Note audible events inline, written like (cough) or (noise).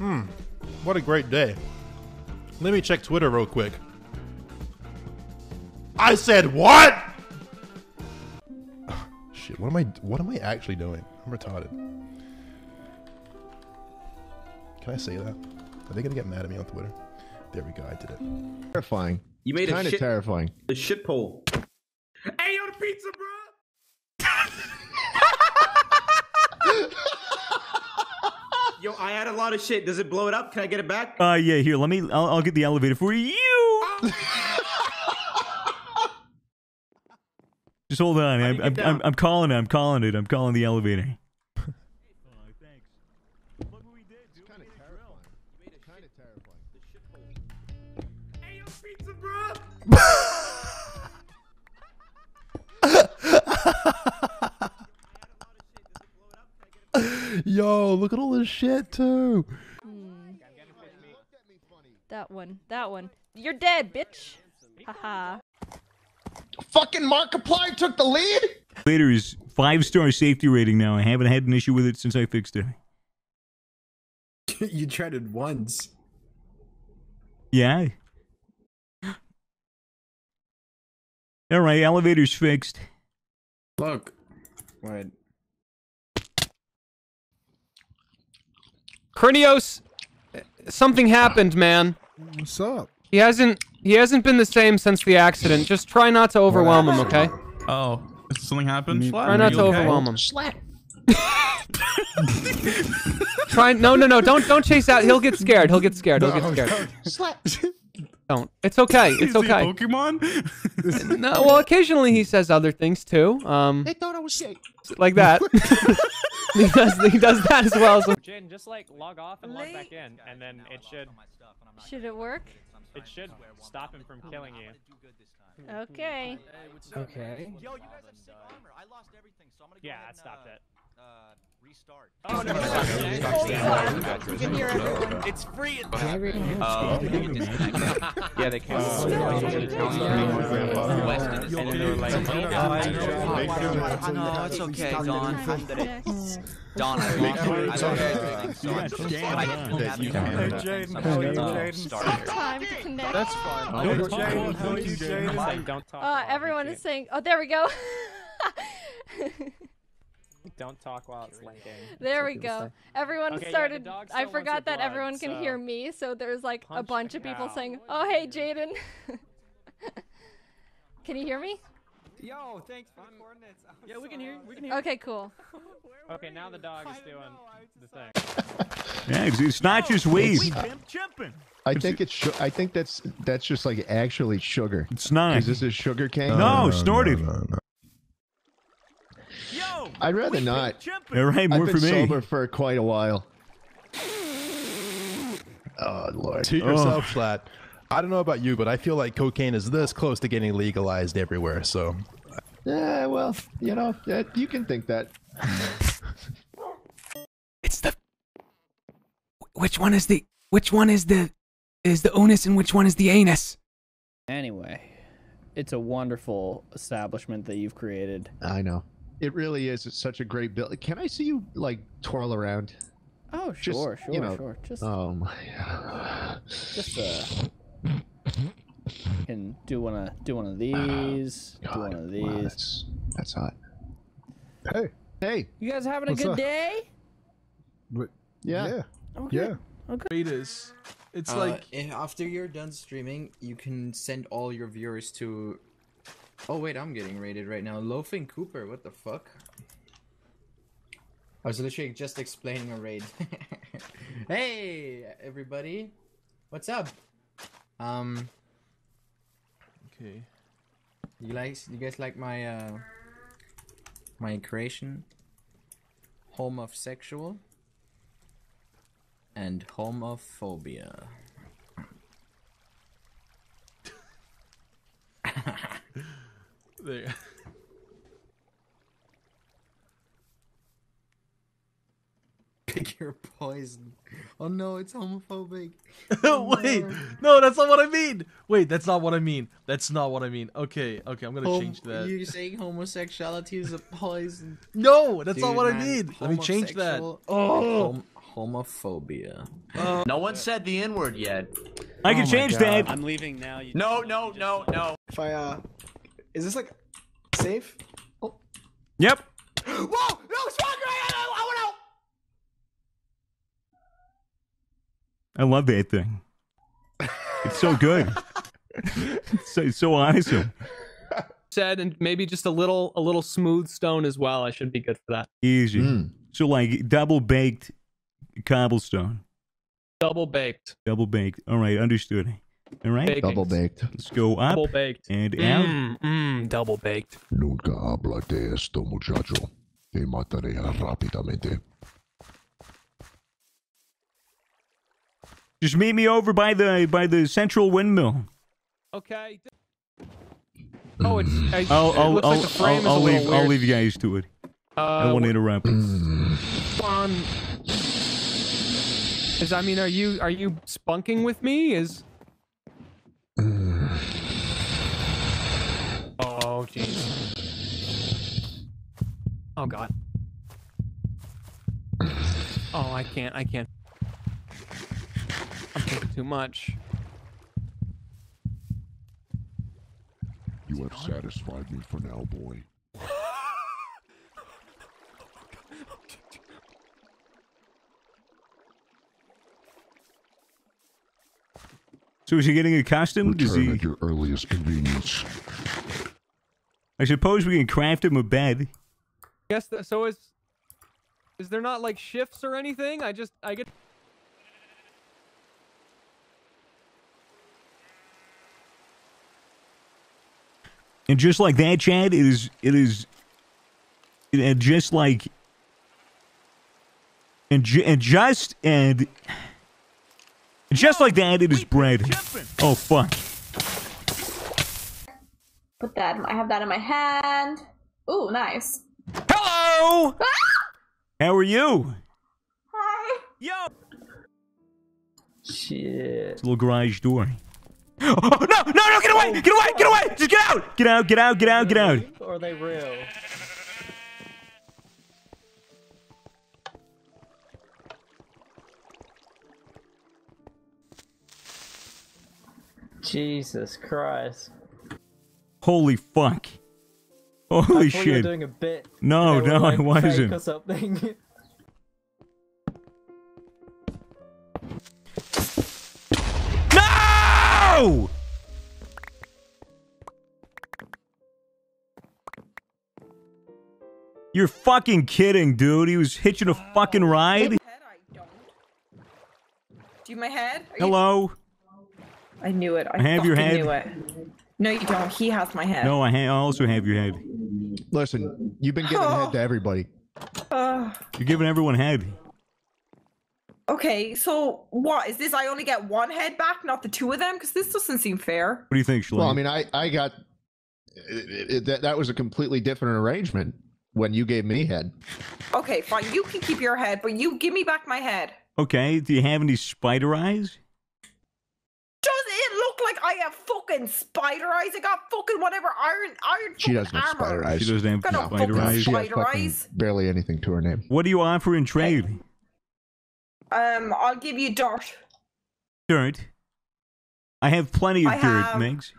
Hmm. What a great day. Let me check Twitter real quick. I said what? (sighs) Shit, what am I what am I actually doing? I'm retarded. Can I say that? Are they gonna get mad at me on Twitter? There we go, I did it. Terrifying. You made a kind of terrifying. The shit pole. Hey, yo, the pizza, bro. Yo, I had a lot of shit. Does it blow it up? Can I get it back? Uh, yeah, here, let me, I'll, I'll get the elevator for you. (laughs) Just hold on. I'm, I'm. I'm, I'm calling it. I'm calling it. I'm calling the elevator. (laughs) (laughs) Hey, yo, pizza, bro. Yo, look at all this shit too. That one. That one. You're dead, bitch. Haha. Fucking Markiplier took the lead. Elevator is five star safety rating now. I haven't had an issue with it since I fixed it. (laughs) you tried it once. Yeah. (gasps) All right, elevator's fixed. Look. Wait. Krinios, something happened, man. What's up? He hasn't he hasn't been the same since the accident. Just try not to overwhelm him, okay? Oh, something happened? Try not to overwhelm him. (laughs) Try no no no don't don't chase out. He'll get scared. He'll get scared. He'll get scared. Don't. It's okay. (laughs) It's Is he a okay. Pokemon? No, well, occasionally he says other things too. Um, They thought I was sick. like that. (laughs) (laughs) he does he does that as well. So Jin, just like log off and log back in, and then it should Should it work? it should stop him from killing you. Okay. okay. Yo, you guys have sick armor. I lost everything, so I'm gonna go Yeah, ahead it stopped and, it. Uh, restart. Oh no! You can hear everyone. It's free. Oh. (laughs) yeah, they came. And then they were like, No, it's okay, Don. Don, I lost, I lost everything, so I'm just Damn, I Don. didn't have You it. can handle I'm that. just gonna start here. Time to connect. That's fine. Don't talk. You, Jaden. Like, don't talk. Uh, while everyone is saying, oh, there we go. (laughs) (laughs) linking. (laughs) Don't talk while it's linking. there we That's what people go. Everyone Okay, started. dog I forgot that blood, everyone can so hear me, so there's like a bunch of people cow. saying, "Oh, hey, Jaden." (laughs) can you hear me? Yo, thanks for the coordinates. Yeah, we can hear. We can hear. Okay, cool. (laughs) Okay, now the dog is doing the thing. Yeah, it's, it's not just weed. I think it's. Su- I think that's that's just like actually sugar. It's not. Is this a sugar cane. No, snorted. I'd rather not. All right, more I've for been me. sober for quite a while. Oh lord. To yourself, Schlatt. I don't know about you, but I feel like cocaine is this close to getting legalized everywhere. So Yeah, well, you know, that, you can think that. (laughs) It's the. Which one is the? Which one is the? Is the onus and which one is the anus? Anyway, it's a wonderful establishment that you've created. I know. It really is. It's such a great build. Can I see you like twirl around? Oh, Just, sure, sure, you know, sure. Just, Oh my. God. just uh, can do one of do one of these, do one of Wow, these. that's that's hot. Hey. Hey. You guys having a good up? day? Yeah. Yeah. Okay. Yeah. It is. It's Uh, like if after you're done streaming, you can send all your viewers to. Oh wait, I'm getting raided right now. Loafing Cooper, what the fuck? I was literally just explaining a raid. (laughs) hey everybody, what's up? Um, okay. you guys, you guys like my uh my creation? Home of sexual and homophobia. There. (laughs) Pick your poison. Oh no, it's homophobic. (laughs) Wait, no, that's not what I mean. Wait, that's not what I mean. That's not what I mean. Okay, okay, I'm gonna Hom- change that. You're saying homosexuality is a (laughs) poison. No, that's not Dude, what I man, mean. Let me change that. homosexual- Oh, Hom- homophobia. No one said the N word yet. I can change that. I'm leaving now. You No, no, no, no. If I uh, is this like safe? Oh. Yep. (gasps) Whoa! No, Smoker! I, I, I want I love that thing. It's so good. (laughs) it's so, it's so awesome. Said and maybe just a little a little smooth stone as well. I should be good for that. Easy. Hmm. So like double baked cobblestone. Double baked. Double baked. All right, understood. All right. Baked. Double baked. Let's go up Double baked. and out. Mmm, mm, double baked. Nunca habla de esto, muchacho. Te mataré rápidamente. Just meet me over by the by the central windmill. Okay. Oh, it's. I, I'll it I'll looks I'll, like the frame I'll, is a I'll little leave I'll leave you guys to it. I Uh, don't want to interrupt. Um, is I mean, are you are you spunking with me? Is oh jeez. Oh god. Oh, I can't. I can't. I'm taking too much. You have satisfied me for now, boy. So is he getting accustomed? Is Return he? at your earliest convenience. I suppose we can craft him a bed. Guess that. So is is there not like shifts or anything? I just I get. And just like that, Chad, it is it is and just like and, ju- and just and just like that, it is bread. Oh fuck! Put that. I have that in my hand. Ooh, nice. Hello. Ah! How are you? Hi. Yo. Shit. It's a little garage door. (gasps) Oh no! No! No! Get away! Get away! Get away! Just get out! Get out! Get out! Get out! Get out! Or are they real? Jesus Christ. Holy fuck! Holy I thought you were shit! doing a bit. No, They were, no, I like, fake wasn't. Or something. (laughs) No! You're fucking kidding, dude. He was hitching a fucking ride. Do you my head? Are you- Hello? I knew it. I, I have your fucking head. Knew it. No, you don't. He has my head. No, I, ha- I also have your head. Listen, you've been giving head to everybody. Uh, You're giving everyone head. okay, so what is this? I only get one head back, not the two of them, because this doesn't seem fair. What do you think, Shalane? Well, I mean, I I got it, it, that that was a completely different arrangement when you gave me head. Okay, fine. You can keep your head, but you give me back my head. okay, do you have any spider eyes? Does it look like I have fucking spider eyes? I got fucking whatever iron iron She doesn't have spider eyes. She doesn't have Got no spider fucking eyes. She has Spider fucking eyes? barely anything to her name. What do you offer in trade? Um, I'll give you dirt. Dirt. I have plenty of I dirt, have- Megs.